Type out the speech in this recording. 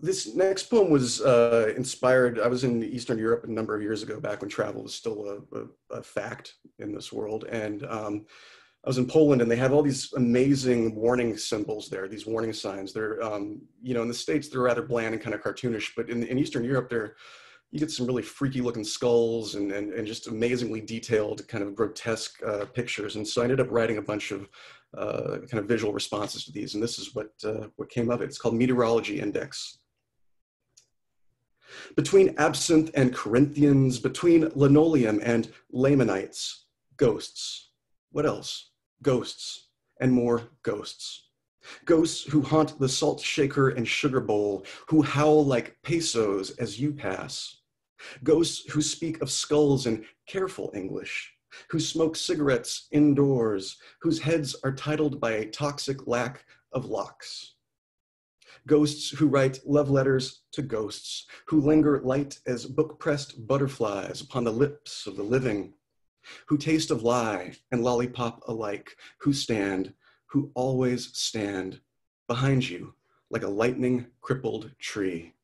this next poem was uh, inspired. I was in Eastern Europe a number of years ago, back when travel was still a, a, a fact in this world. And um, I was in Poland, and they have all these amazing warning symbols there, these warning signs. They're, um, you know, in the States, they're rather bland and kind of cartoonish, but in, in Eastern Europe, they're, you get some really freaky looking skulls and, and, and just amazingly detailed kind of grotesque uh, pictures. And so I ended up writing a bunch of uh, kind of visual responses to these. And this is what, uh, what came of it. It's called Meteorology Index. Between absinthe and Corinthians, between linoleum and Lamanites, ghosts. What else? Ghosts and more ghosts. Ghosts who haunt the salt shaker and sugar bowl, who howl like pesos as you pass. Ghosts who speak of skulls in careful English, who smoke cigarettes indoors, whose heads are titled by a toxic lack of locks. Ghosts who write love letters to ghosts, who linger light as book pressed butterflies upon the lips of the living, who taste of lie and lollipop alike, who stand, who always stand behind you like a lightning crippled tree.